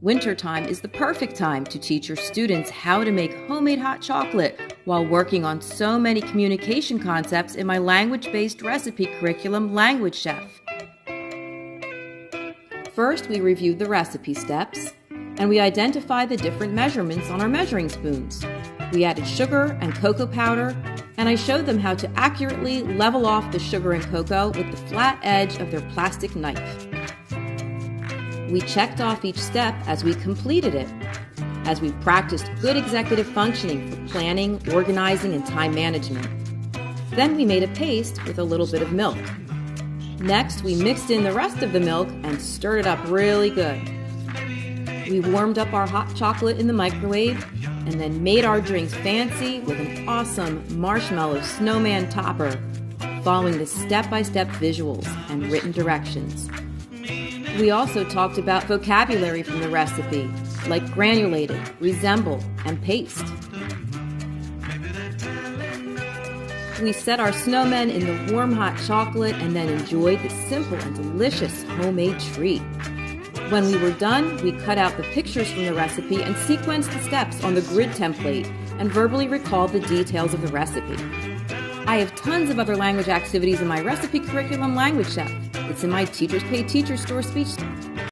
Wintertime is the perfect time to teach your students how to make homemade hot chocolate while working on so many communication concepts in my language based recipe curriculum, Language Chef. First, we reviewed the recipe steps and we identified the different measurements on our measuring spoons. We added sugar and cocoa powder, and I showed them how to accurately level off the sugar and cocoa with the flat edge of their plastic knife. We checked off each step as we completed it, as we practiced good executive functioning for planning, organizing, and time management. Then we made a paste with a little bit of milk. Next, we mixed in the rest of the milk and stirred it up really good. We warmed up our hot chocolate in the microwave and then made our drinks fancy with an awesome marshmallow snowman topper, following the step by step visuals and written directions. We also talked about vocabulary from the recipe, like granulated, resemble, and paste. We set our snowmen in the warm hot chocolate and then enjoyed the simple and delicious homemade treat. When we were done, we cut out the pictures from the recipe and sequenced the steps on the grid template and verbally recalled the details of the recipe. I have tons of other language activities in my recipe curriculum, Language Chef. It's in my Teachers Pay Teachers store speech.